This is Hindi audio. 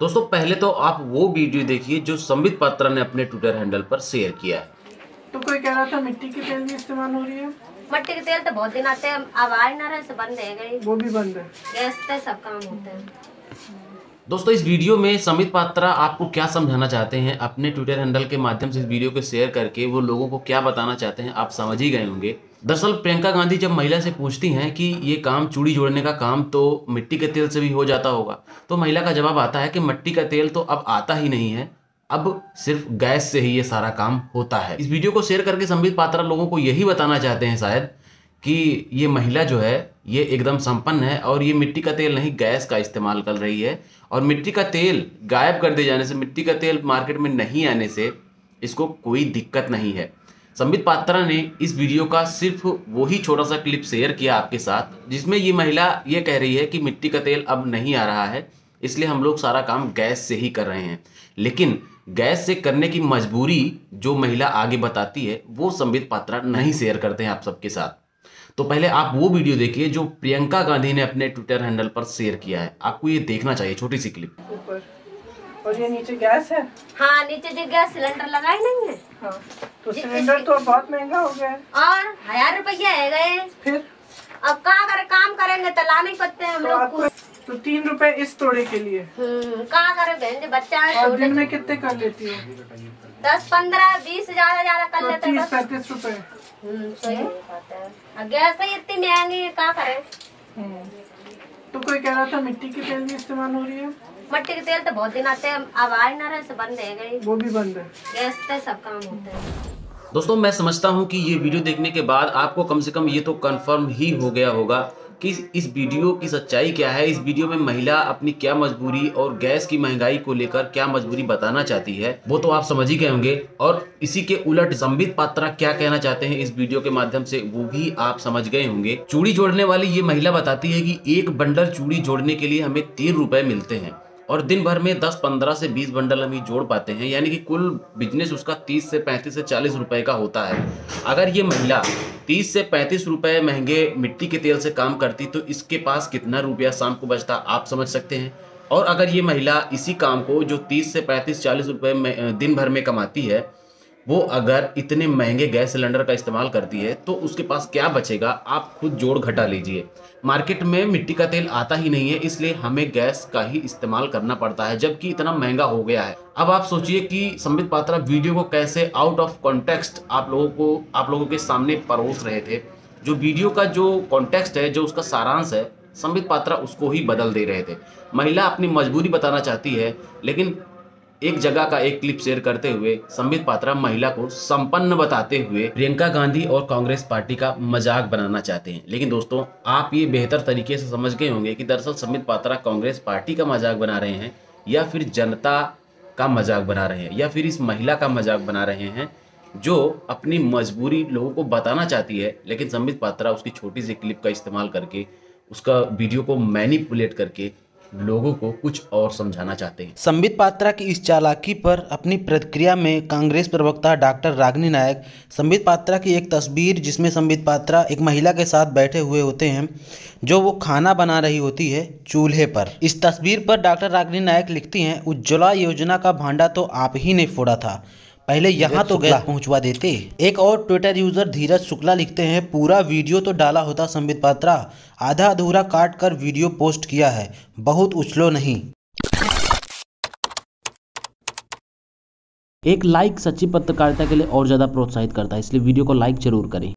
दोस्तों पहले तो आप वो वीडियो देखिए जो संबित पात्रा ने अपने ट्विटर हैंडल पर शेयर किया है। तो कोई कह रहा था मिट्टी की तेल भी इस्तेमाल हो रही है? मट्टी के तेल तो बहुत दिन आते हैं अब आ ना रहे बंद है वो भी बंद है। गैस से सब काम होते हैं। दोस्तों इस वीडियो में समित पात्रा आपको क्या समझाना चाहते हैं? अपने ट्विटर हैंडल के माध्यम से इस वीडियो को शेयर करके वो लोगों को क्या बताना चाहते हैं आप समझ ही गए होंगे। दरअसल प्रियंका गांधी जब महिला से पूछती हैं कि ये काम चूड़ी जोड़ने का काम तो मिट्टी के तेल से भी हो जाता होगा तो महिला का जवाब आता है कि मिट्टी का तेल तो अब आता ही नहीं है, अब सिर्फ़ गैस से ही ये सारा काम होता है। इस वीडियो को शेयर करके संबित पात्रा लोगों को यही बताना चाहते हैं शायद कि ये महिला जो है, ये एकदम संपन्न है और ये मिट्टी का तेल नहीं, गैस का इस्तेमाल कर रही है और मिट्टी का तेल गायब कर दिए जाने से, मिट्टी का तेल मार्केट में नहीं आने से इसको कोई दिक्कत नहीं है। संबित पात्रा ने इस वीडियो का सिर्फ़ वही छोटा सा क्लिप शेयर किया आपके साथ, जिसमें ये महिला ये कह रही है कि मिट्टी का तेल अब नहीं आ रहा है, इसलिए हम लोग सारा काम गैस से ही कर रहे हैं। लेकिन गैस से करने की मजबूरी जो महिला आगे बताती है, वो संबित पात्रा नहीं शेयर करते हैं आप सबके साथ। तो पहले आप वो वीडियो देखिए जो प्रियंका गांधी ने अपने ट्विटर हैंडल पर शेयर किया है। आपको ये देखना चाहिए, छोटी सी क्लिप। ऊपर। और ये नीचे गैस है? हाँ नीचे जो गैस सिलेंडर लगा ही नहीं है। हाँ तो सिलेंडर तो बहुत महँगा हो गया है। और हज़ार रुपया है गए। फिर? अब कहाँ करे काम करेंगे तो ला नहीं सकते हम तो लोग तो तीन रुपए इस तोड़े के लिए। हम्म, कहाँ करे बहन जी बच्चा है दिन में कितने कर लेती हो? दस पंद्रह बीस ज़्यादा ज़्यादा कर तो लेते हैं पैंतीस रुपए हम्म, गैस ही इतनी महँगी है क्या करे? हम्म। तो कोई कह रहा था मिट्टी की तेल भी इस्तेमाल हो रही है? मट्टी के तेल तो बहुत दिन आते हैं अब आ ना रहे बंद है गई। वो भी बंद है। गैस से सब काम होते हैं। दोस्तों मैं समझता हूँ कि ये वीडियो देखने के बाद आपको कम से कम ये तो कंफर्म ही हो गया होगा कि इस वीडियो की सच्चाई क्या है इस वीडियो में महिला अपनी क्या मजबूरी और गैस की महँगाई को लेकर क्या मजबूरी बताना चाहती है वो तो आप समझ ही गए होंगे। और इसी के उलट संबित पात्रा क्या कहना चाहते हैं इस वीडियो के माध्यम से वो भी आप समझ गए होंगे। चूड़ी जोड़ने वाली ये महिला बताती है कि एक बंडल चूड़ी जोड़ने के लिए हमें तीन रुपए मिलते हैं। और दिन भर में 10 15 से 20 बंडल हम ये जोड़ पाते हैं, यानी कि कुल बिज़नेस उसका 30 से 35 से 40 रुपए का होता है। अगर ये महिला 30 से 35 रुपए महँगे मिट्टी के तेल से काम करती तो इसके पास कितना रुपया शाम को बचता, आप समझ सकते हैं। और अगर ये महिला इसी काम को, जो 30 से पैंतीस, चालीस रुपये में दिन भर में कमाती है वो अगर इतने महँगे गैस सिलेंडर का इस्तेमाल करती है तो उसके पास क्या बचेगा? आप खुद जोड़ घटा लीजिए। मार्केट में मिट्टी का तेल आता ही नहीं है, इसलिए हमें गैस का ही इस्तेमाल करना पड़ता है, जबकि इतना महँगा हो गया है। अब आप सोचिए कि संबित पात्रा वीडियो को कैसे आउट ऑफ़ कॉन्टेक्स्ट आप लोगों को, आप लोगों के सामने परोस रहे थे। जो वीडियो का जो कॉन्टेक्स्ट है, जो उसका सारांश है, संबित पात्रा उसको ही बदल दे रहे थे। महिला अपनी मजबूरी बताना चाहती है, लेकिन एक जगह का एक क्लिप शेयर करते हुए संबित पात्रा महिला को संपन्न बताते हुए प्रियंका गांधी और कांग्रेस पार्टी का मज़ाक बनाना चाहते हैं। लेकिन दोस्तों, आप ये बेहतर तरीके से समझ गए होंगे कि दरअसल संबित पात्रा कांग्रेस पार्टी का मज़ाक बना रहे हैं या फिर जनता का मज़ाक बना रहे हैं या फिर इस महिला का मज़ाक बना रहे हैं जो अपनी मजबूरी लोगों को बताना चाहती है। लेकिन संबित पात्रा उसकी छोटी सी क्लिप का इस्तेमाल करके, उसका वीडियो को मैनिपुलेट करके लोगों को कुछ और समझाना चाहते हैं। संबित पात्रा की इस चालाकी पर अपनी प्रतिक्रिया में कांग्रेस प्रवक्ता डॉक्टर रागनी नायक, संबित पात्रा की एक तस्वीर जिसमें संबित पात्रा एक महिला के साथ बैठे हुए होते हैं, जो वो खाना बना रही होती है चूल्हे पर। इस तस्वीर पर डॉक्टर रागनी नायक लिखती हैं, उज्ज्वला योजना का भांडा तो आप ही ने फोड़ा था। पहले यहाँ तो गैस पहुँचवा देते। एक और ट्विटर यूज़र धीरज शुक्ला लिखते हैं पूरा वीडियो तो डाला होता संबित पात्रा आधा अधूरा काट कर वीडियो पोस्ट किया है बहुत उछलो नहीं। एक लाइक सच्ची पत्रकारिता के लिए और ज़्यादा प्रोत्साहित करता है इसलिए वीडियो को लाइक ज़रूर करें।